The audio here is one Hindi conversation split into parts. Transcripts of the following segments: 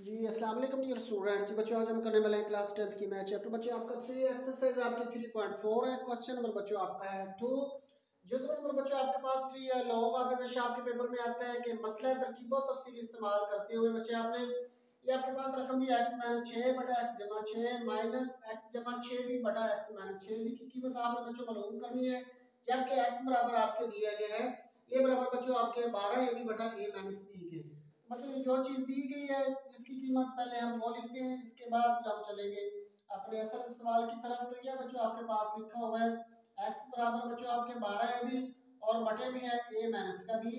जी, अस्सलाम वालेकुम डियर स्टूडेंट्स बच्चों, आज हम करने वाले हैं क्लास टेंथ की मैथ चैप्टर बच्चों, आपका थ्री एक्सरसाइज आपकी थ्री पॉइंट फोर है। क्वेश्चन नंबर बच्चों, आपका है टू जो नंबर बच्चों, आपके पास थ्री है। लॉन्ग आप हमेशा आपके पेपर में आता है कि मसला तरकीबों तफसील इस्तेमाल करते हुए बच्चे आपने, ये आपके पास रकम भी एक्स माइनस छः बटा एक्स जमा छः माइनस एक्स जमा छः भी बटा एक्स माइनस छः भी, की कीमत आपने बच्चों मालूम करनी है। जबकि एक्स बराबर आपके दिए गए हैं, ये बराबर बच्चों आपके बारह ए भी बटा ए माइनस बी के। मतलब जो चीज़ दी गई है जिसकी कीमत पहले हम वो लिखते हैं, इसके बाद हम चलेंगे अपने असल सवाल की तरफ़। तो यह बच्चों आपके पास लिखा हुआ है एक्स बराबर बच्चों आपके बारह है भी और बटे में है ए माइनस का भी।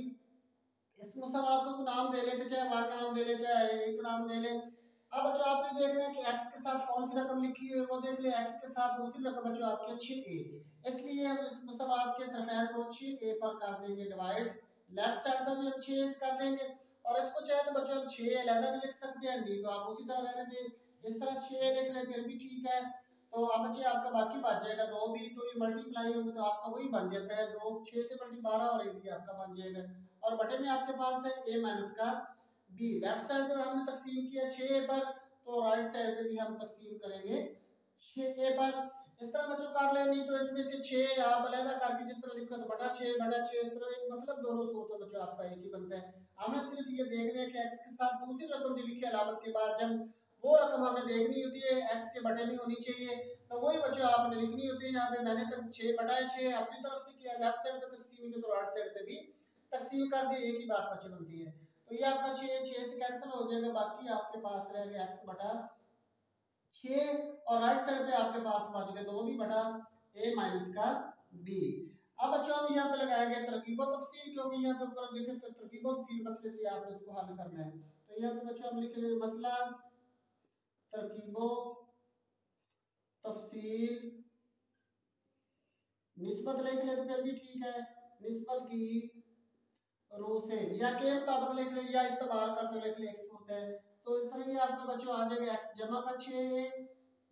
इस मुसवाद को नाम दे लेते, चाहे वन नाम दे ले, चाहे एक नाम दे ले। अब बच्चों आपने देखना है कि एक्स के साथ कौन सी रकम लिखी है, वो देख ले एक्स के साथ दूसरी रकम बच्चों आपकी अच्छी ए इसलिए हम इस मुसवाद के तरफैन को अच्छी ए पर कर देंगे डिवाइड लेफ़्ट साइड पर भी हम छः कर देंगे। और इसको चाहे तो बच्चों हम छः अलहदा भी लिख सकते हैं, नहीं तो आप उसी तरह रहने दें। इस तरह छः लिख लें, फिर भी ठीक है। तो अब बच्चे, आपका बाकी बच जाएगा दो भी तो ये मल्टीप्लाई होंगे तो आपका वही बन जाता है दो। छः से मल्टी बारह और एक भी आपका बन जाएगा। और बटे में आपके पास है ए माइनस का बी लेफ़्ट साइड पे हमने तकसीम किया छः पर तो राइट साइड पे भी हम तकसीम करेंगे छः पर। इस तरह बच्चों कर ले, नहीं तो इसमें से छः आप अलहदा करके जिस तरह लिखा तो बटा छः बटा छः इस तरह एक मतलब दोनों सूरतों बच्चों आपका एक ही बनता है। हमने सिर्फ़ ये देख रहे हैं कि एक्स के साथ दूसरी रकम जो लिखी अलामत के बाद, जब वो रकम हमने देखनी होती है एक्स के बटे में होनी चाहिए तो वही बच्चों आपने लिखनी होती है। यहाँ पे मैंने तक छः बटाए छः अपनी तरफ़ से किया, लेफ़्ट साइड पे तकसीम की तो राइट साइड पे भी तकसीम कर दी, एक ही बात बच्चे बनती है। तो ये आपका छः छः से कैंसिल हो जाएगा, बाकी आपके पास रहेगा एक्स बटा छः और राइट साइड पे आपके पास बच गए दो भी बटा ए माइनस का बी अब बच्चों, हम यहाँ पे लगाएँगे तरकीब तफसील, क्योंकि यहाँ पे ऊपर देखें तो तरकीब तफसील मसले से आपने इसको हल करना है। तो यहाँ पे बच्चों, हम लिख लेंगे मसला, तरकीबो तफसील। निस्बत लिख ले तो फिर भी ठीक है। निस्बत की रो से, या के मुताबिक लिख ले, या इस्तेमाल करते लिख ले, एक होता है। तो इस तरह ये आपका बच्चों आ जाएगा एक्स जमा का छः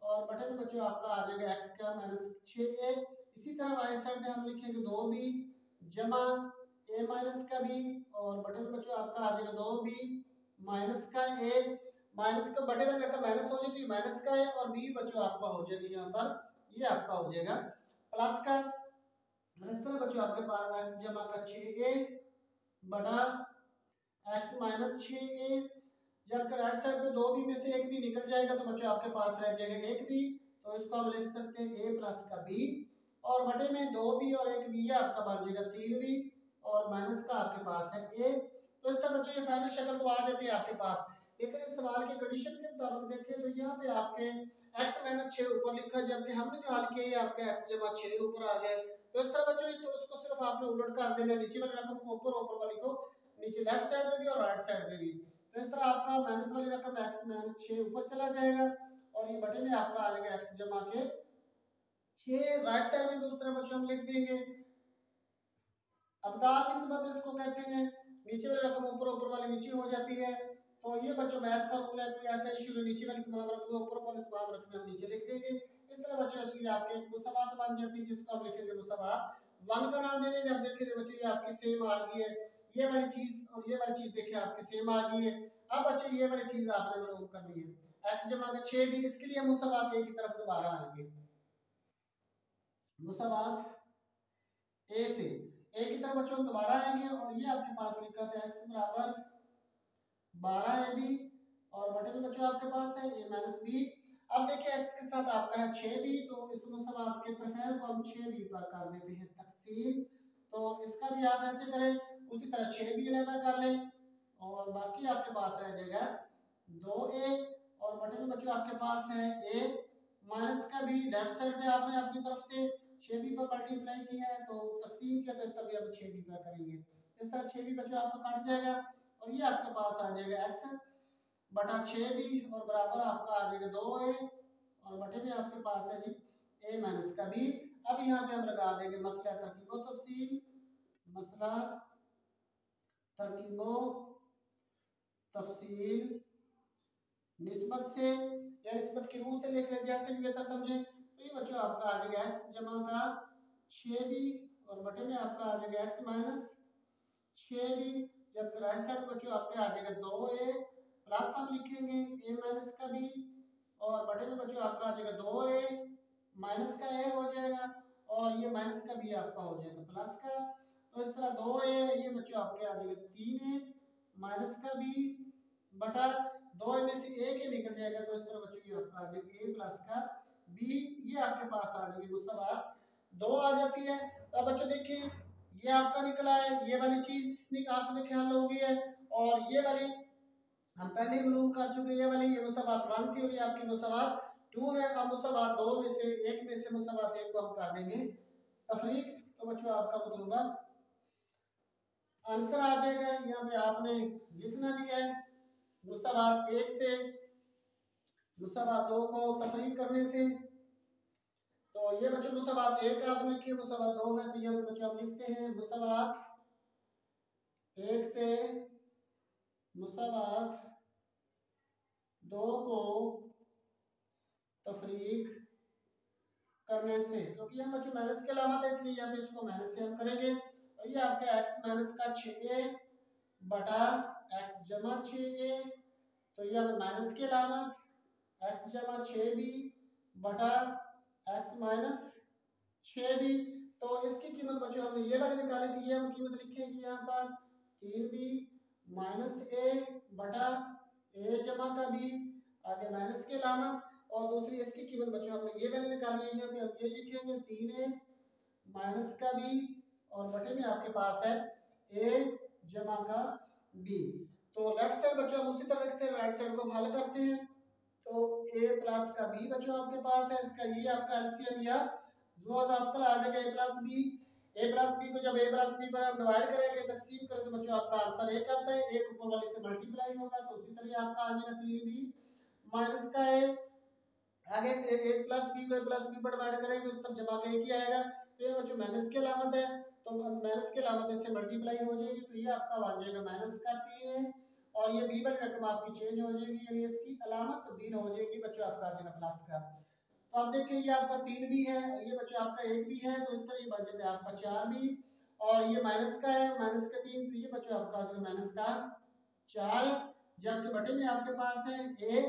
और बटे में बच्चों आपका आ जाएगा एक्स का माइनस छः ए इसी तरह राइट साइड में हम लिखेंगे दो बी जमा ए माइनस का बी और बटे में बच्चों आपका आ जाएगा दो बी माइनस का ए माइनस का बटे में रखा माइनस हो जाती है माइनस का है और बी बच्चों आपका हो जाएगा यहाँ पर, ये आपका हो जाएगा। प्लस का इस तरह बच्चों आपके पास एक्स जमा का छः ए बड़ा एक्स माइनस छः ए जब राइट साइड पे दो बी में से एक भी निकल जाएगा तो बच्चों आपके पास रह जाएगा एक बी तो इसको हम लिख सकते हैं ए प्लस का बी और बटे में दो बी और एक बी है, आपका बन जाएगा तीन बी और माइनस का आपके पास है ए तो इस तरह बच्चों ये फाइनल शक्ल तो आ जाती है आपके पास। लेकिन इस सवाल की कंडीशन के मुताबिक देखें तो यहाँ पे आपके एक्स माइनस छः ऊपर लिखा जबकि हमने जो हल किया है आपके एक्स जमा छः ऊपर आ गए तो इस तरह बच्चों तो उसको सिर्फ़ आपने उलट कर देना नीचे वाले रकम को ऊपर ऊपर वाली को नीचे लेफ़्ट साइड में भी और राइट साइड में भी। तो इस तरह आपका माइनस वाली रकम एक्स माइनस छः ऊपर चला जाएगा और ये बटे में आपका आ जाएगा एक्स जमा के छः राइट साइड में तरह बच्चों हम लिख देंगे। अबदाल निस्बत इसको कहते हैं। नीचे वाली रकम ऊपर ऊपर वाली नीचे हो जाती है। तो ये बच्चों मैथ का रूल है, कोई ऐसा इशू नहीं, नीचे वाली तमाम रकमें, ऊपर वाली तमाम रकमें हम नीचे लिख देंगे। इस तरह बच्चों इसलिए आपके मुसवात बन जाती है, जिसको हम लिखेंगे मुसवात वन का नाम दे देंगे अब देखेंगे बच्चों, ये आपकी सेम आ गई है। ये वाली चीज़ और ये वाली चीज़ देखिए, आपकी सेम आ गई है। अब बच्चों, ये वाली चीज़ आपने मालूम करनी है। एक्स जमा के छह भी, इसके लिए मुसवात ए की तरफ़ दोबारा आएँगे। मुसवात ए से ए की तरफ़ बच्चों, दोबारा आएँगे और ये आपके पास लिखा था एक्स बराबर बारह है बी और बटे में बच्चों आपके पास है ए माइनस बी अब देखिए एक्स के साथ आपका है छः बी तो इस मुसवात के तरफेल को हम छः बी पर कर देते हैं तकसीम तो इसका भी आप ऐसे करें उसी तरह छः बी अलहदा कर लें और बाकी आपके पास रह जाएगा दो ए और बटे में बच्चों आपके पास है ए माइनस का भी लेफ़्ट साइड पे आपने अपनी तरफ़ से छः बी पर मल्टीप्लाई किया है तो तकसीम किया तो इस तरह भी आप छः बी पर करेंगे। इस तरह छः बी बच्चों आपका कट जाएगा और ये आपके पास आ जाएगा एक्स बटा छः बी और बराबर आपका आ जाएगा दो ए और बटे में आपके पास है जी ए माइनस का बी अब यहाँ पे हम लगा देंगे मसला तरकीबो तफसील। मसला तरकीबो, तफसील, निस्बत से या निस्बत की रूह से लिख लें, जैसे भी बेहतर समझे। तो ये बच्चों, आपका आ जाएगा एक्स जमा का छः बी और बटे में आपका आ जाएगा एक्स माइनस छः बी जबकि राइट साइड बच्चों, आपके आ जाएगा दो ए प्लस हम लिखेंगे ए माइनस का बी और बटे में बच्चों, आपका आ जाएगा दो ए माइनस का ए हो जाएगा और ये माइनस का बी आपका हो जाएगा प्लस का। तो इस तरह दो ए ये बच्चों आपके आ जाएगा। तीन ए माइनस का बी बटा दो में से ए के निकल जाएगा तो इस तरह बच्चों ये आपका आ जाएगा ए प्लस का बी ये आपके पास आ जाएगी मुसबात दो आ जाती है। तो बच्चों देखिए, ये आपका निकला है, ये वाली चीज़ आपने ख्याल होगी है और ये वाली हम पहले ही मालूम कर चुके ये वाली, ये मुसबात वन थी और ये आपकी मुसबात टू है, अब मुसबात दो में से, एक में से मुसबात एक को हम कर देंगे। तफरीक तो बच्चों आपका मतलूबा आंसर आ जाएगा। यहाँ पे आपने लिखना भी है। मुस्ताबाद एक से मुस्ताबाद दो को तफरीक करने से। तो ये बच्चों मुस्ताबाद एक आपने लिखी है मुस्ताबाद दो है तो यहाँ पे बच्चों आप लिखते हैं। मुस्ताबाद एक से मुस्ताबाद दो को तफरीक करने से। क्योंकि हम बच्चों माइनस के अलामत है, इसलिए यहाँ पे इसको माइनस से हम करेंगे। और ये आपका एक्स माइनस का छः बटा एक्स जमा छ ए तो ये हमें माइनस की अलामत एक्स जमा छ बी बटा एक्स माइनस छ बी तो इसकी कीमत बच्चों, हमने ये वाली निकाली थी, ये हम कीमत लिखेंगे यहाँ पर तीन बी माइनस ए बटा ए जमा का बी आगे माइनस की अलामत, और दूसरी इसकी कीमत बच्चों, हमने ये वाली निकाली है, यहाँ पे हम ये लिखेंगे, तीन ए माइनस का बी और बटे में आपके पास है ए जमा का बी तो लेफ़्ट साइड बच्चों हम उसी तरह रखते हैं राइट साइड को हल करते हैं। तो ए प्लस का बी बच्चों आपके पास है, इसका ये आपका एलसीएम या आपका आ जाएगा A plus B A plus B को जब ए प्लस बी पर हम डिवाइड करेंगे, तकसीम करें तो बच्चों आपका आंसर एक आता है एक ऊपर वाले से मल्टीप्लाई होगा तो उसी तरह आपका आ जाएगा तीन बी माइनस का ए आगे एक प्लस बी को ए प्लस बी पर डिवाइड करेंगे, उस तरह जमा का एक ही आएगा। तो ये बच्चों माइनस की अलामत है। तो माइनस की अलामत इससे मल्टीप्लाई हो जाएगी तो ये आपका बन जाएगा माइनस का तीन और ये बी वाली रकम आपकी चेंज हो जाएगी, यानी इसकी अलामत तब्दील हो जाएगी, बच्चों, आपका आ जाएगा प्लस का। तो आप देखिए, ये आपका तीन भी है, और ये बच्चों, आपका एक भी है तो इस तरह ये बन जाता है आपका चार भी और ये माइनस का है माइनस का तीन तो ये बच्चों, आपका आ जाएगा माइनस का चार जबकि बटे में आपके पास है ए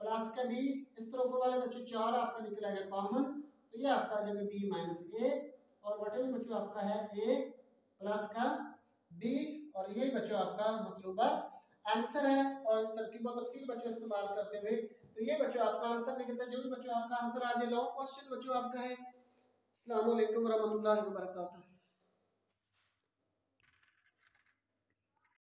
प्लस का बी इस तरह ऊपर वाले बच्चों, चार आपका निकलेगा कॉमन तो ये आपका आ जाएगा बी माइनस ए और में बच्चों आपका है ए प्लस का बी और ये बच्चों आपका मतलब आंसर है और तरकीब तफसील बच्चों इस्तेमाल करते हुए तो ये बच्चों आपका आंसर नहीं है जो भी बच्चों आपका आंसर आ जाए लॉन्ग क्वेश्चन बच्चों आपका है। अल्लाम वरहमल वर्का